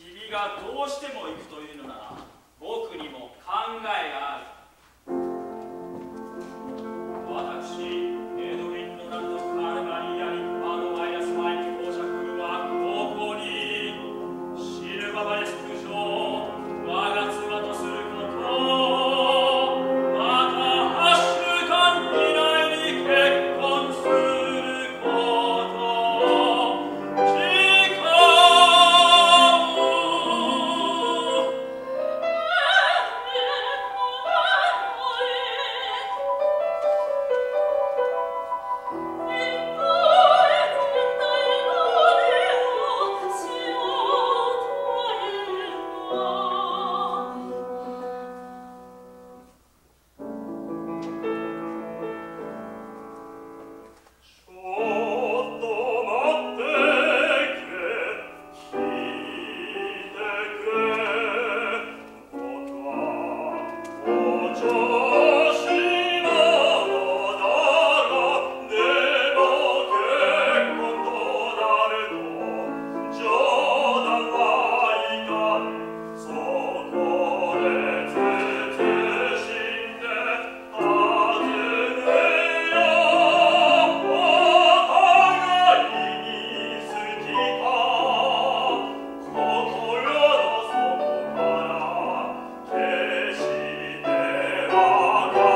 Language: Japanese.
君がどうしても行くというのなら僕にも考えがある。có có